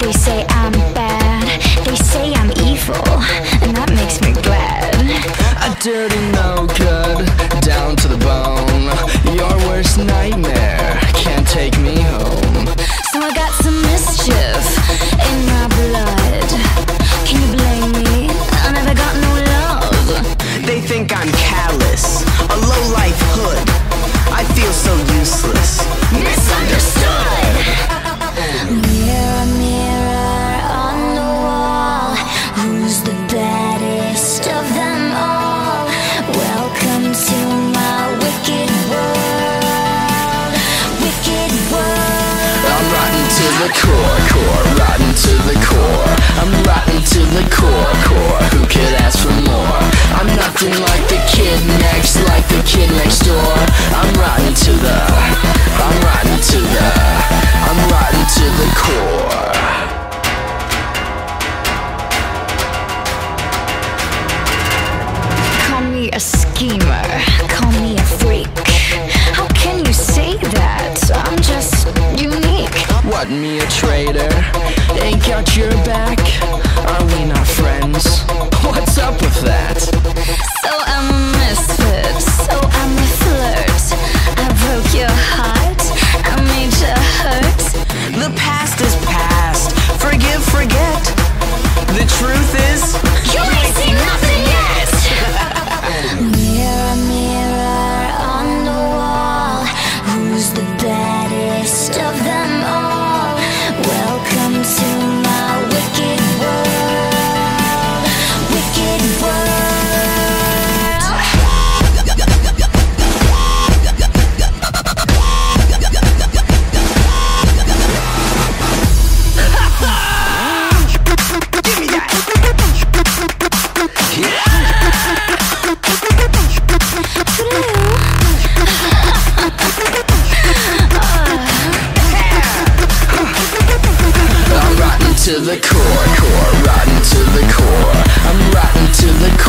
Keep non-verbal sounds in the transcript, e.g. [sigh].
They say I'm bad, they say I'm evil, and that makes me glad. A dirty no good, down to the bone. Your worst nightmare can't take me home. So I got some mischief in my blood. Can you blame me? I never got no love. They think I'm callous, a low life hood. I feel so useless. Misunderstood. The core, core, rotten to the core. I'm rotten to the core, core. Who could ask What, me a traitor? Ain't got your back? Are we not friends? [laughs] What's up with that? So I'm a misfit, so I'm a flirt. I broke your heart, I made you hurt. The past is past. Forgive, forget. The truth is, to the core, core, rotten to the core. I'm rotten to the core,